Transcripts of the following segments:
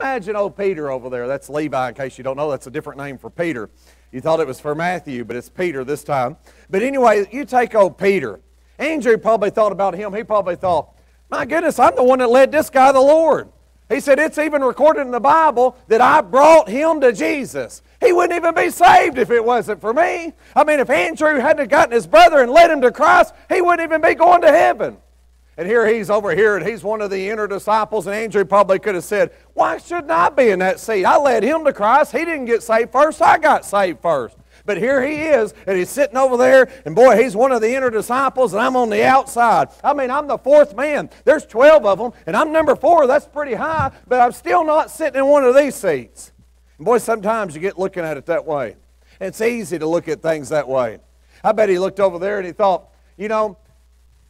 Imagine old Peter over there. That's Levi, in case you don't know. That's a different name for Peter. You thought it was for Matthew, but it's Peter this time. But anyway, you take old Peter. Andrew probably thought about him. He probably thought, my goodness, I'm the one that led this guy to the Lord. He said, It's even recorded in the Bible that I brought him to Jesus. He wouldn't even be saved if it wasn't for me. I mean, if Andrew hadn't gotten his brother and led him to Christ, he wouldn't even be going to heaven. And here he's over here, and he's one of the inner disciples, and Andrew probably could have said, Why shouldn't I be in that seat? I led him to Christ. He didn't get saved first, I got saved first. But here he is, and he's sitting over there, and boy, he's one of the inner disciples, and I'm on the outside. I mean, I'm the fourth man. There's 12 of them, and I'm number four. That's pretty high, but I'm still not sitting in one of these seats. And boy, sometimes you get looking at it that way. It's easy to look at things that way. I bet he looked over there and he thought, you know,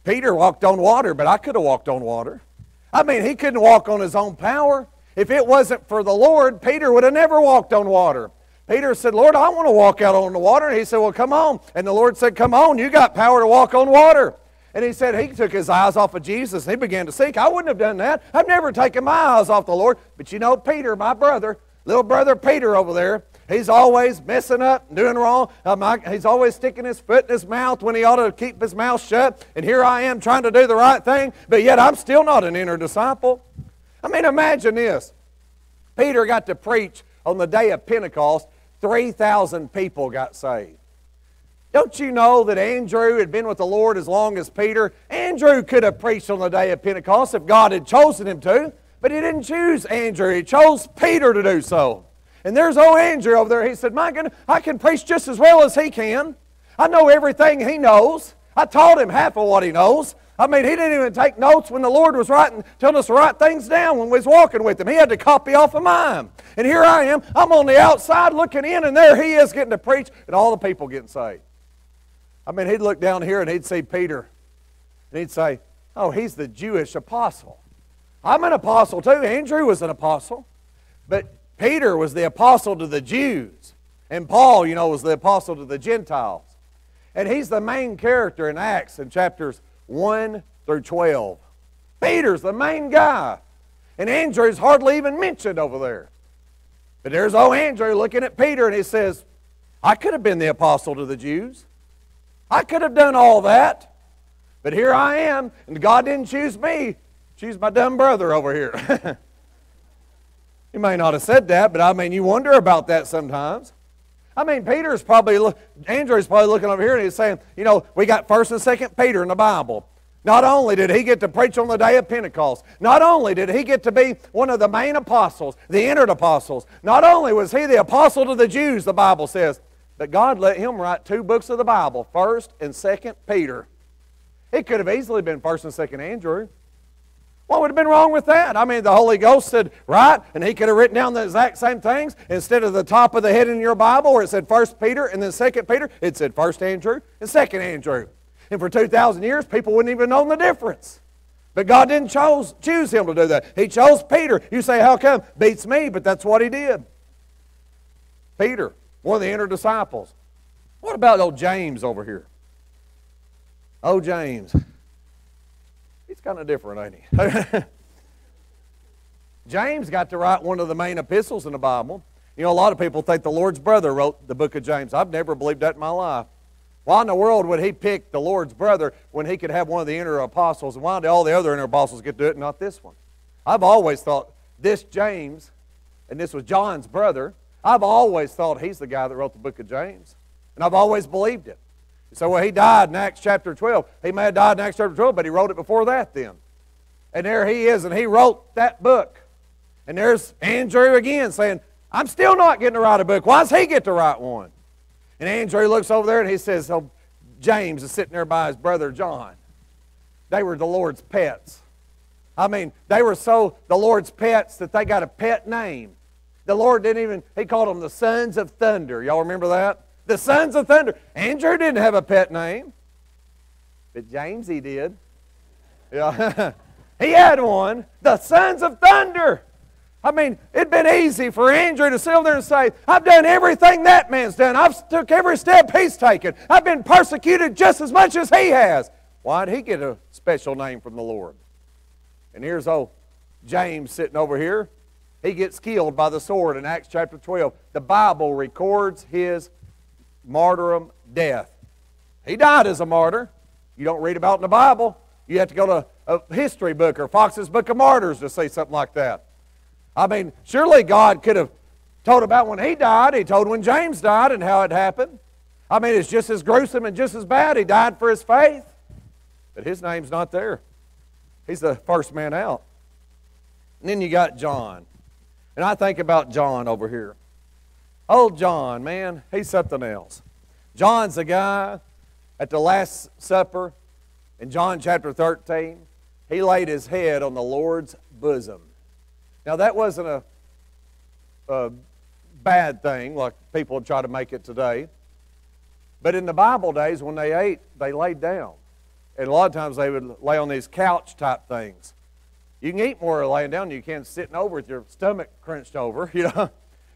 Peter walked on water, but I could have walked on water. I mean, he couldn't walk on his own power. If it wasn't for the Lord, Peter would have never walked on water. Peter said, Lord, I want to walk out on the water. And he said, Well, come on. And the Lord said, Come on, you got power to walk on water. And he said, He took his eyes off of Jesus and he began to seek. I wouldn't have done that. I've never taken my eyes off the Lord. But you know, Peter, my brother, little brother Peter over there, He's always messing up doing wrong. Uh, I, he's always sticking his foot in his mouth when he ought to keep his mouth shut. And here I am trying to do the right thing, but yet I'm still not an inner disciple. I mean, imagine this. Peter got to preach on the day of Pentecost, 3,000 people got saved. Don't you know that Andrew had been with the Lord as long as Peter? Andrew could have preached on the day of Pentecost if God had chosen him to, but he didn't choose Andrew. He chose Peter to do so. And there's old Andrew over there. He said, My goodness, I can preach just as well as he can. I know everything he knows. I taught him half of what he knows. I mean, he didn't even take notes when the Lord was writing, telling us to write things down when we was walking with him. He had to copy off of mine. And here I am. I'm on the outside looking in, and there he is getting to preach, and all the people getting saved. I mean, he'd look down here and he'd see Peter, and he'd say, Oh, he's the Jewish apostle. I'm an apostle too. Andrew was an apostle. But Peter was the apostle to the Jews. And Paul, you know, was the apostle to the Gentiles. And he's the main character in Acts in chapters 1 through 12. Peter's the main guy. And Andrew's hardly even mentioned over there. But there's old Andrew looking at Peter and he says, I could have been the apostle to the Jews. I could have done all that. But here I am, and God didn't choose me. Choose my dumb brother over here. He may not have said that, but I mean, you wonder about that sometimes. I mean, Peter's probably, Andrew's probably looking over here and he's saying, you know, we got 1st and 2nd Peter in the Bible. Not only did he get to preach on the day of Pentecost, not only did he get to be one of the main apostles, the entered apostles, not only was he the apostle to the Jews, the Bible says, but God let him write two books of the Bible, 1st and 2nd Peter. It could have easily been 1st and 2nd Andrew. What would have been wrong with that? I mean, the Holy Ghost said, right, and he could have written down the exact same things instead of the top of the head in your Bible where it said First Peter and then Second Peter, it said First Andrew and Second Andrew. And for 2,000 years, people wouldn't even know the difference. But God didn't chose, choose him to do that. He chose Peter. You say, how come? Beats me, but that's what he did. Peter, one of the inner disciples. What about old James over here? Oh, James. He's kind of different, ain't he? James got to write one of the main epistles in the Bible. You know, a lot of people think the Lord's brother wrote the book of James. I've never believed that in my life. Why in the world would he pick the Lord's brother when he could have one of the inner apostles? And why did all the other inner apostles get to it and not this one? I've always thought this James, and this was John's brother, I've always thought he's the guy that wrote the book of James. And I've always believed it. So well, he died in Acts chapter 12. He may have died in Acts chapter 12, but he wrote it before that then. And there he is, and he wrote that book. And there's Andrew again saying, I'm still not getting to write a book. Why does he get to write one? And Andrew looks over there and he says, oh, James is sitting there by his brother John. They were the Lord's pets. I mean, they were so the Lord's pets that they got a pet name. The Lord didn't even, he called them the sons of thunder. Y'all remember that? The sons of thunder. Andrew didn't have a pet name, but James he did. Yeah. he had one. The sons of thunder. I mean, it'd been easy for Andrew to sit there and say, I've done everything that man's done. I've took every step he's taken. I've been persecuted just as much as he has. Why'd he get a special name from the Lord? And here's old James sitting over here. he gets killed by the sword in Acts chapter 12. The Bible records his martyrdom death. He died as a martyr. You don't read about in the Bible. You have to go to a history book or Fox's Book of Martyrs to see something like that. I mean, surely God could have told about when he died. He told when James died and how it happened. I mean, it's just as gruesome and just as bad. He died for his faith. But his name's not there. He's the first man out. And then you got John. And I think about John over here. Old John, man, he's something else. John's the guy at the Last Supper in John chapter 13. He laid his head on the Lord's bosom. Now, that wasn't a, a bad thing like people try to make it today. But in the Bible days, when they ate, they laid down. And a lot of times they would lay on these couch type things. You can eat more laying down than you can sitting over with your stomach crunched over, you know.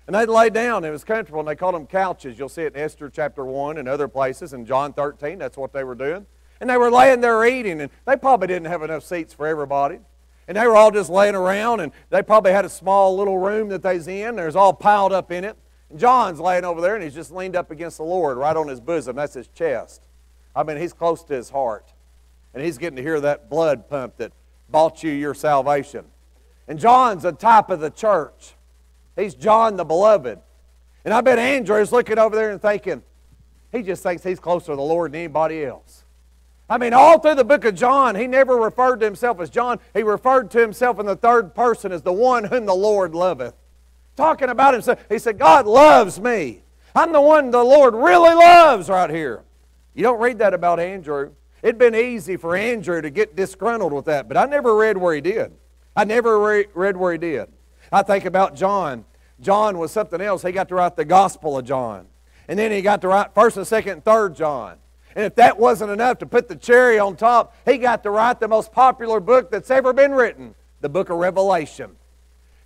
And they'd lay down. It was comfortable, and they called them couches. You'll see it in Esther chapter 1 and other places. In John 13, that's what they were doing. And they were laying there eating, and they probably didn't have enough seats for everybody. And they were all just laying around, and they probably had a small little room that they's in. There's all piled up in it. And John's laying over there, and he's just leaned up against the Lord right on his bosom. That's his chest. I mean, he's close to his heart. And he's getting to hear that blood pump that bought you your salvation. And John's a type of the church. He's John the beloved. And I bet Andrew's looking over there and thinking, he just thinks he's closer to the Lord than anybody else. I mean, all through the book of John, he never referred to himself as John. He referred to himself in the third person as the one whom the Lord loveth. Talking about himself, he said, God loves me. I'm the one the Lord really loves right here. You don't read that about Andrew. It'd been easy for Andrew to get disgruntled with that, but I never read where he did. I never re- read where he did. I think about John. John was something else. He got to write the Gospel of John. And then he got to write 1st and 2nd and 3rd John. And if that wasn't enough to put the cherry on top, he got to write the most popular book that's ever been written, the book of Revelation.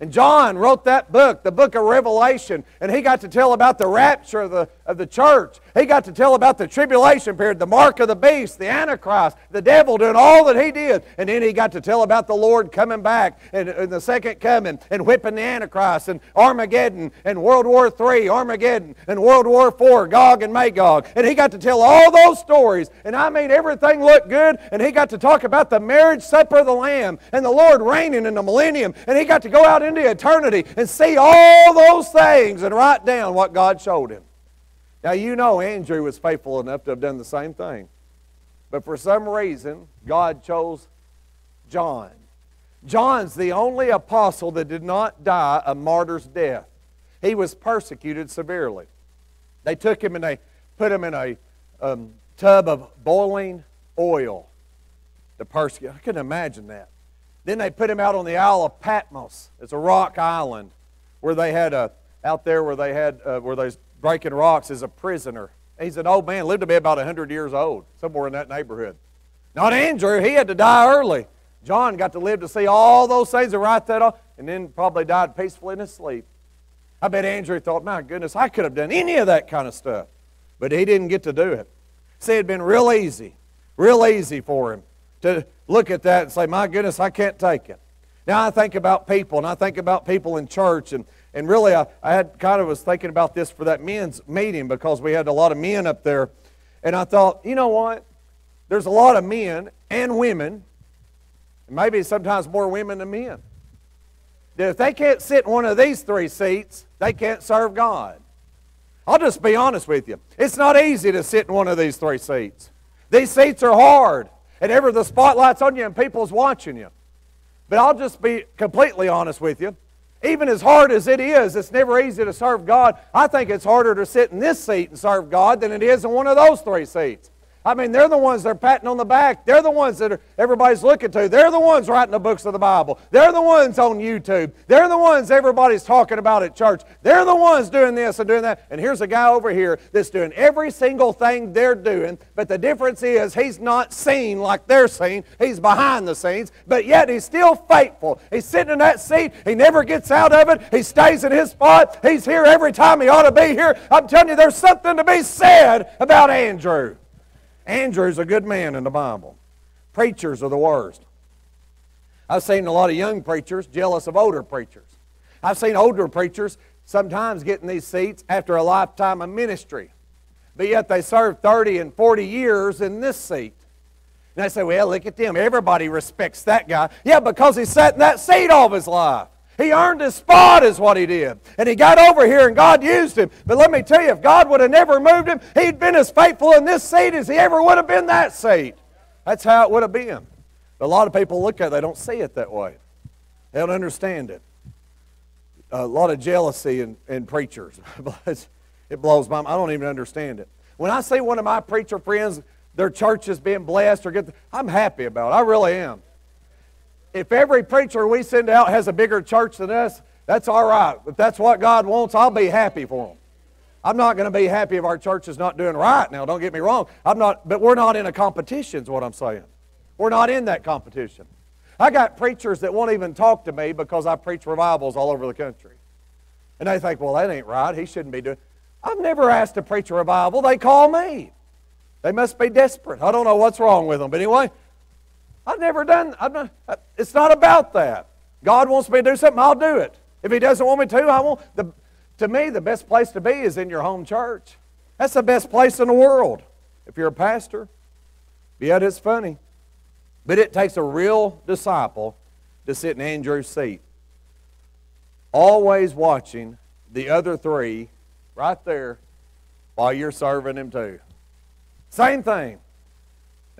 And John wrote that book, the book of Revelation, and he got to tell about the rapture of the, of the church. He got to tell about the tribulation period, the mark of the beast, the Antichrist, the devil doing all that he did. And then he got to tell about the Lord coming back and, and the second coming and whipping the Antichrist and Armageddon and World War III, Armageddon and World War IV, Gog and Magog. And he got to tell all those stories. And I mean, everything looked good. And he got to talk about the marriage supper of the Lamb and the Lord reigning in the millennium. And he got to go out into eternity and see all those things and write down what God showed him. Now, you know Andrew was faithful enough to have done the same thing. But for some reason, God chose John. John's the only apostle that did not die a martyr's death. He was persecuted severely. They took him and they put him in a um, tub of boiling oil to persecute. I couldn't imagine that. Then they put him out on the Isle of Patmos. It's a rock island where they had a out there where they had uh, where they breaking rocks as a prisoner. He's an old man, lived to be about 100 years old, somewhere in that neighborhood. Not Andrew, he had to die early. John got to live to see all those things and write that off, and then probably died peacefully in his sleep. I bet Andrew thought, my goodness, I could have done any of that kind of stuff. But he didn't get to do it. See, it had been real easy, real easy for him to look at that and say, my goodness, I can't take it. Now I think about people, and I think about people in church, and, and really I, I had kind of was thinking about this for that men's meeting because we had a lot of men up there. And I thought, you know what? There's a lot of men and women, and maybe sometimes more women than men, that if they can't sit in one of these three seats, they can't serve God. I'll just be honest with you. It's not easy to sit in one of these three seats. These seats are hard and ever the spotlight's on you and people's watching you. But I'll just be completely honest with you. Even as hard as it is, it's never easy to serve God. I think it's harder to sit in this seat and serve God than it is in one of those three seats. I mean, they're the ones that are patting on the back. They're the ones that are, everybody's looking to. They're the ones writing the books of the Bible. They're the ones on YouTube. They're the ones everybody's talking about at church. They're the ones doing this and doing that. And here's a guy over here that's doing every single thing they're doing. But the difference is he's not seen like they're seen. He's behind the scenes. But yet he's still faithful. He's sitting in that seat. He never gets out of it. He stays in his spot. He's here every time he ought to be here. I'm telling you, there's something to be said about Andrew. Andrew's a good man in the Bible. Preachers are the worst. I've seen a lot of young preachers jealous of older preachers. I've seen older preachers sometimes get in these seats after a lifetime of ministry, but yet they serve 30 and 40 years in this seat. And they say, well, look at them. Everybody respects that guy. Yeah, because he sat in that seat all his life. He earned his spot, is what he did. And he got over here and God used him. But let me tell you, if God would have never moved him, he'd been as faithful in this seat as he ever would have been that seat. That's how it would have been. But a lot of people look at it, they don't see it that way. They don't understand it. A lot of jealousy in, in preachers. it blows my mind. I don't even understand it. When I see one of my preacher friends, their church is being blessed or get, I'm happy about it. I really am. If every preacher we send out has a bigger church than us, that's all right. If that's what God wants, I'll be happy for them. I'm not going to be happy if our church is not doing right now. Don't get me wrong. I'm not, but we're not in a competition, is what I'm saying. We're not in that competition. I got preachers that won't even talk to me because I preach revivals all over the country. And they think, well, that ain't right. He shouldn't be doing I've never asked to preach a revival. They call me. They must be desperate. I don't know what's wrong with them. But anyway, I've never done, I've not, uh, it's not about that. God wants me to do something, I'll do it. If He doesn't want me to, I won't. The, to me, the best place to be is in your home church. That's the best place in the world if you're a pastor. Yet it's funny. But it takes a real disciple to sit in Andrew's seat. Always watching the other three right there while you're serving him too. Same thing.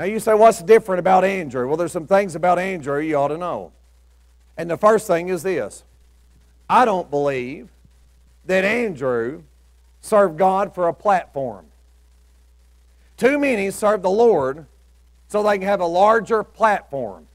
Now you say, what's different about Andrew? Well, there's some things about Andrew you ought to know. And the first thing is this I don't believe that Andrew served God for a platform. Too many serve the Lord so they can have a larger platform.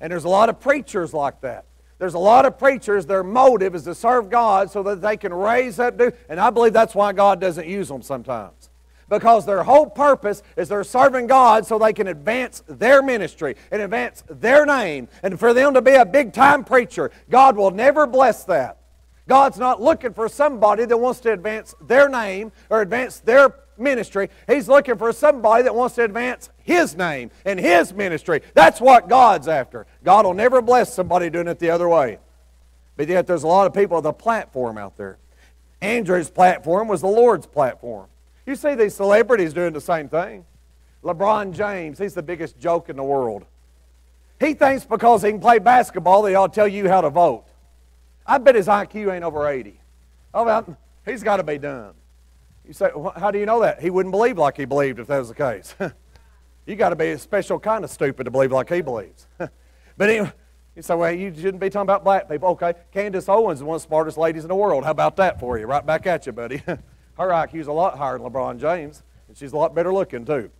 And there's a lot of preachers like that. There's a lot of preachers, their motive is to serve God so that they can raise up, and I believe that's why God doesn't use them sometimes because their whole purpose is they're serving God so they can advance their ministry and advance their name. And for them to be a big time preacher, God will never bless that. God's not looking for somebody that wants to advance their name or advance their ministry. He's looking for somebody that wants to advance His name and His ministry. That's what God's after. God will never bless somebody doing it the other way. But yet there's a lot of people with a platform out there. Andrew's platform was the Lord's platform. You see these celebrities doing the same thing. LeBron James, he's the biggest joke in the world. He thinks because he can play basketball, they ought to tell you how to vote. I bet his IQ ain't over 80. Oh, well, he's got to be dumb. You say, well, how do you know that? He wouldn't believe like he believed if that was the case. you got to be a special kind of stupid to believe like he believes. but anyway, you say, well, you shouldn't be talking about black people. Okay, Candace Owens is one of the smartest ladies in the world. How about that for you? Right back at you, buddy. Her IQ's a lot higher than LeBron James, and she's a lot better looking too.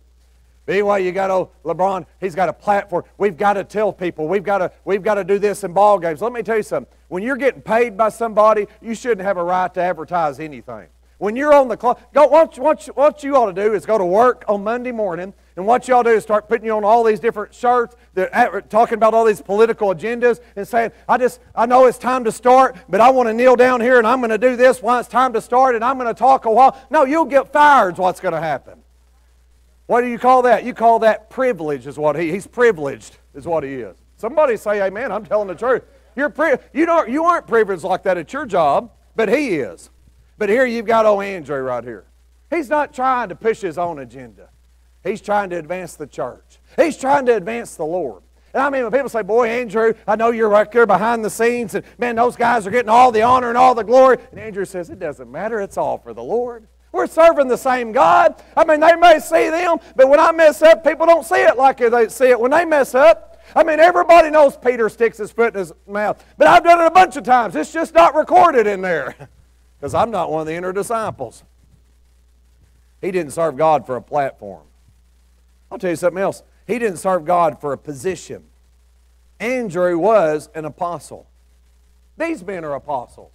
But anyway, you got oh, LeBron, he's got a platform. We've got to tell people, we've got to, we've got to do this in ball games. Let me tell you something. When you're getting paid by somebody, you shouldn't have a right to advertise anything. When you're on the clock, go, what, what, what you ought to do is go to work on Monday morning, and what y'all do is start putting you on all these different shirts, that, talking about all these political agendas, and saying, I just, I know it's time to start, but I want to kneel down here and I'm going to do this while it's time to start, and I'm going to talk a while. No, you'll get fired, is what's going to happen. What do you call that? You call that privilege, is what he, he's privileged, is what he is. Somebody say, Amen. I'm telling the truth. You're pri- you, don't, you aren't privileged like that at your job, but he is. But here you've got old Andrew right here. He's not trying to push his own agenda. He's trying to advance the church. He's trying to advance the Lord. And I mean, when people say, Boy, Andrew, I know you're right there behind the scenes, and man, those guys are getting all the honor and all the glory. And Andrew says, It doesn't matter, it's all for the Lord. We're serving the same God. I mean, they may see them, but when I mess up, people don't see it like they see it when they mess up. I mean, everybody knows Peter sticks his foot in his mouth, but I've done it a bunch of times. It's just not recorded in there because I'm not one of the inner disciples. He didn't serve God for a platform. I'll tell you something else. He didn't serve God for a position. Andrew was an apostle. These men are apostles.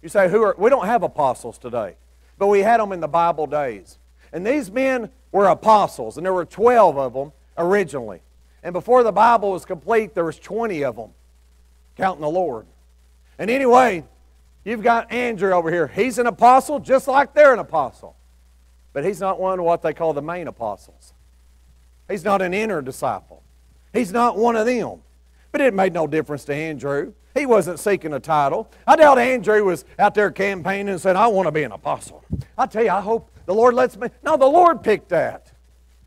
You say, who are, we don't have apostles today, but we had them in the Bible days. And these men were apostles, and there were 12 of them originally. And before the Bible was complete, there was 20 of them, counting the Lord. And anyway, you've got Andrew over here. He's an apostle just like they're an apostle. But he's not one of what they call the main apostles. He's not an inner disciple. He's not one of them. But it made no difference to Andrew He wasn't seeking a title. I doubt Andrew was out there campaigning and saying, I want to be an apostle. I tell you, I hope the Lord lets me. No, the Lord picked that.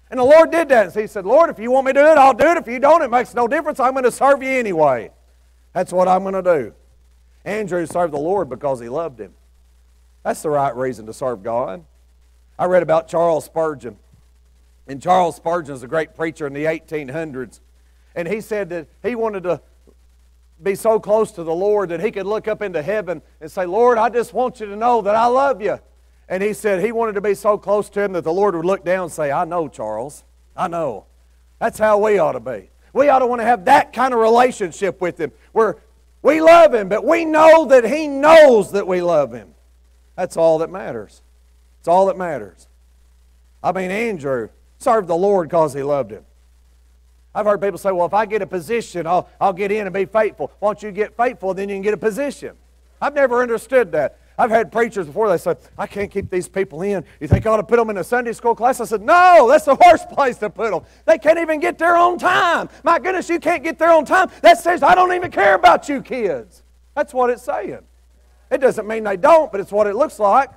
And the Lord did that. And he said, Lord, if you want me to do it, I'll do it. If you don't, it makes no difference. I'm going to serve you anyway. That's what I'm going to do. Andrew served the Lord because he loved him. That's the right reason to serve God. I read about Charles Spurgeon. And Charles Spurgeon is a great preacher in the 1800s. And he said that he wanted to be so close to the Lord that he could look up into heaven and say, Lord, I just want you to know that I love you. And he said he wanted to be so close to him that the Lord would look down and say, I know, Charles. I know. That's how we ought to be. We ought to want to have that kind of relationship with him where we love him, but we know that he knows that we love him. That's all that matters. It's all that matters. I mean, Andrew served the Lord because he loved him. I've heard people say, well, if I get a position, I'll, I'll get in and be faithful. Once you get faithful, then you can get a position. I've never understood that. I've had preachers before, they said, I can't keep these people in. You think I ought to put them in a Sunday school class? I said, no, that's the worst place to put them. They can't even get there on time. My goodness, you can't get there on time. That says, I don't even care about you kids. That's what it's saying. It doesn't mean they don't, but it's what it looks like.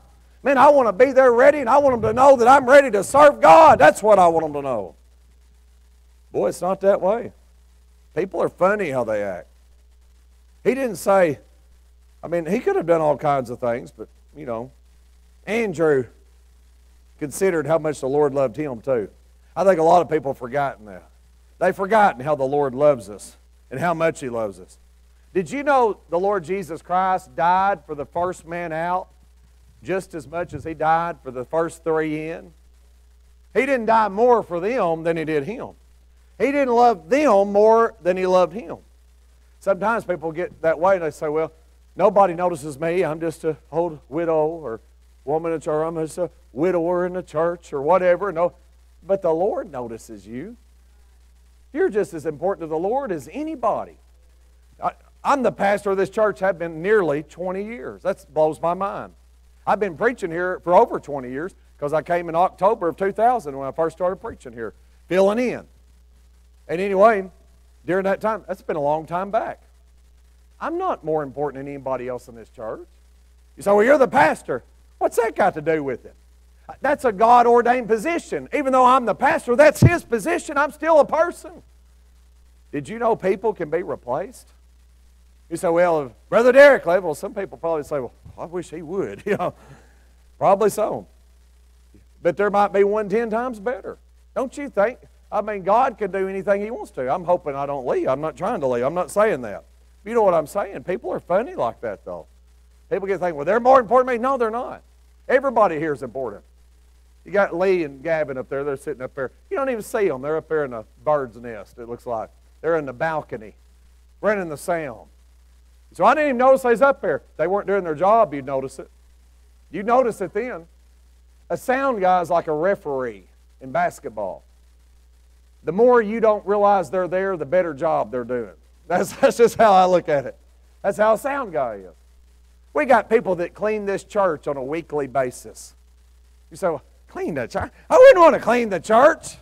Man, I want to be there ready, and I want them to know that I'm ready to serve God. That's what I want them to know. Boy, it's not that way. People are funny how they act. He didn't say, I mean, he could have done all kinds of things, but, you know, Andrew considered how much the Lord loved him, too. I think a lot of people have forgotten that. They've forgotten how the Lord loves us and how much he loves us. Did you know the Lord Jesus Christ died for the first man out just as much as he died for the first three in? He didn't die more for them than he did him. He didn't love them more than he loved him. Sometimes people get that way and they say, well, nobody notices me. I'm just a old widow or woman in church. I'm just a widower in the church or whatever. No, but the Lord notices you. You're just as important to the Lord as anybody. I, am the pastor of this church, have been nearly 20 years. That blows my mind. I've been preaching here for over 20 years because I came in October of 2000 when I first started preaching here, filling in. And anyway, during that time, that's been a long time back. I'm not more important than anybody else in this church. You say, well, you're the pastor. What's that got to do with it? That's a God ordained position. Even though I'm the pastor, that's his position. I'm still a person. Did you know people can be replaced? You say, well, Brother Derek, well, some people probably say, well, I wish he would. You know, probably so. But there might be one ten times better. Don't you think? I mean, God can do anything He wants to. I'm hoping I don't leave. I'm not trying to leave. I'm not saying that. You know what I'm saying? People are funny like that, though. People get thinking, well, they're more important than me. No, they're not. Everybody here is important. You got Lee and Gavin up there. They're sitting up there. You don't even see them. They're up there in a bird's nest, it looks like. They're in the balcony, running the sound. So I didn't even notice they was up there. They weren't doing their job, you'd notice it. You'd notice it then. A sound guy is like a referee in basketball the more you don't realize they're there, the better job they're doing. That's, that's just how I look at it. That's how a sound guy is. We got people that clean this church on a weekly basis. You say, well, clean the church? I wouldn't want to clean the church.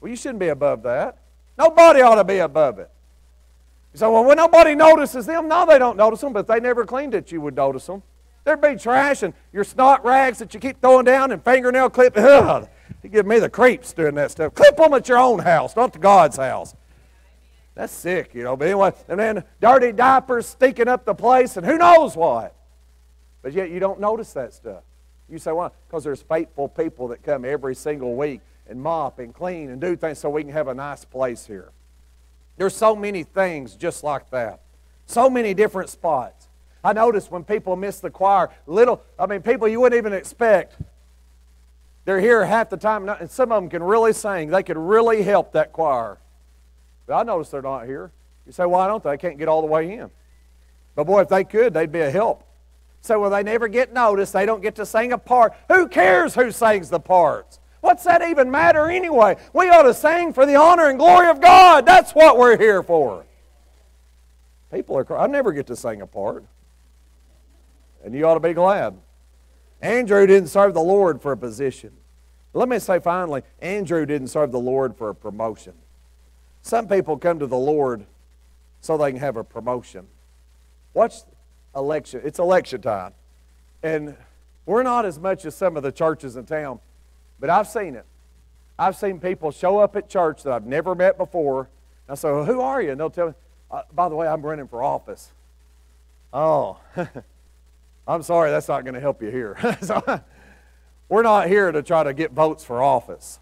Well, you shouldn't be above that. Nobody ought to be above it. You say, well, when nobody notices them, no, they don't notice them, but if they never cleaned it, you would notice them. There'd be trash and your snot rags that you keep throwing down and fingernail clip. Ugh, he give me the creeps doing that stuff. Clip them at your own house, not to God's house. That's sick, you know. But anyway, and then dirty diapers stinking up the place, and who knows what. But yet you don't notice that stuff. You say, why? Because there's faithful people that come every single week and mop and clean and do things so we can have a nice place here. There's so many things just like that. So many different spots. I notice when people miss the choir, little, I mean, people you wouldn't even expect they're here half the time, and some of them can really sing. They could really help that choir. But I notice they're not here. You say, why don't they? They can't get all the way in. But boy, if they could, they'd be a help. So, well, they never get noticed. They don't get to sing a part. Who cares who sings the parts? What's that even matter anyway? We ought to sing for the honor and glory of God. That's what we're here for. People are, crying. I never get to sing a part. And you ought to be glad. Andrew didn't serve the Lord for a position. Let me say finally, Andrew didn't serve the Lord for a promotion. Some people come to the Lord so they can have a promotion. Watch election. It's election time. And we're not as much as some of the churches in town, but I've seen it. I've seen people show up at church that I've never met before. I say, well, Who are you? And they'll tell me, uh, By the way, I'm running for office. Oh, I'm sorry, that's not going to help you here. so, we're not here to try to get votes for office.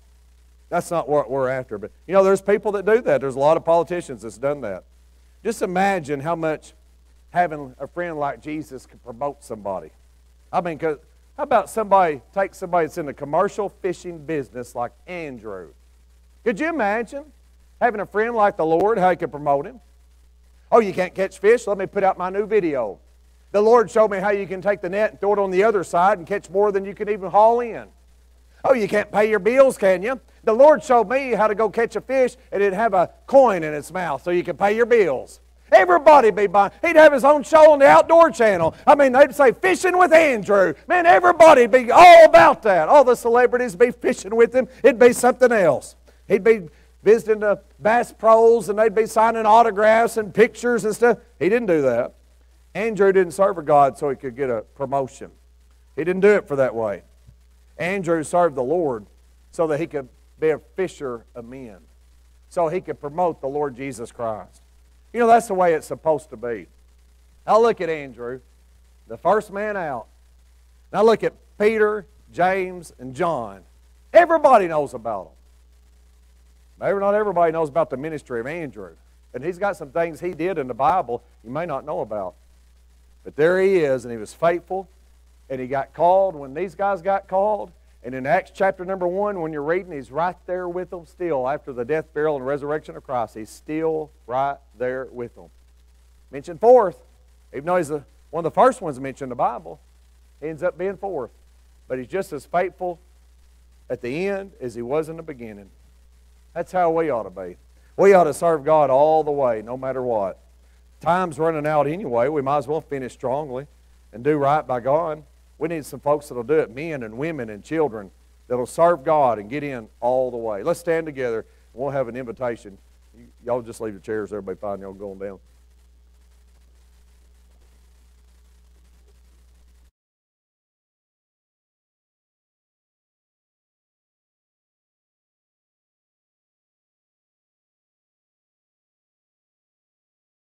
That's not what we're after. But, you know, there's people that do that. There's a lot of politicians that's done that. Just imagine how much having a friend like Jesus can promote somebody. I mean, how about somebody take somebody that's in the commercial fishing business like Andrew? Could you imagine having a friend like the Lord, how he could promote him? Oh, you can't catch fish? Let me put out my new video. The Lord showed me how you can take the net and throw it on the other side and catch more than you can even haul in. Oh, you can't pay your bills, can you? The Lord showed me how to go catch a fish and it'd have a coin in its mouth so you can pay your bills. Everybody be buying. He'd have his own show on the Outdoor Channel. I mean, they'd say fishing with Andrew. Man, everybody'd be all about that. All the celebrities be fishing with him. It'd be something else. He'd be visiting the Bass Pros and they'd be signing autographs and pictures and stuff. He didn't do that. Andrew didn't serve God so he could get a promotion. He didn't do it for that way. Andrew served the Lord so that he could be a fisher of men, so he could promote the Lord Jesus Christ. You know, that's the way it's supposed to be. Now look at Andrew, the first man out. Now look at Peter, James, and John. Everybody knows about them. Maybe not everybody knows about the ministry of Andrew. And he's got some things he did in the Bible you may not know about. But there he is, and he was faithful, and he got called when these guys got called. And in Acts chapter number one, when you're reading, he's right there with them still after the death, burial, and resurrection of Christ. He's still right there with them. Mentioned fourth, even though he's one of the first ones mentioned in the Bible, he ends up being fourth. But he's just as faithful at the end as he was in the beginning. That's how we ought to be. We ought to serve God all the way, no matter what. Time's running out anyway. We might as well finish strongly and do right by God. We need some folks that'll do it, men and women and children, that'll serve God and get in all the way. Let's stand together. We'll have an invitation. Y'all just leave the chairs. Everybody fine. Y'all going down.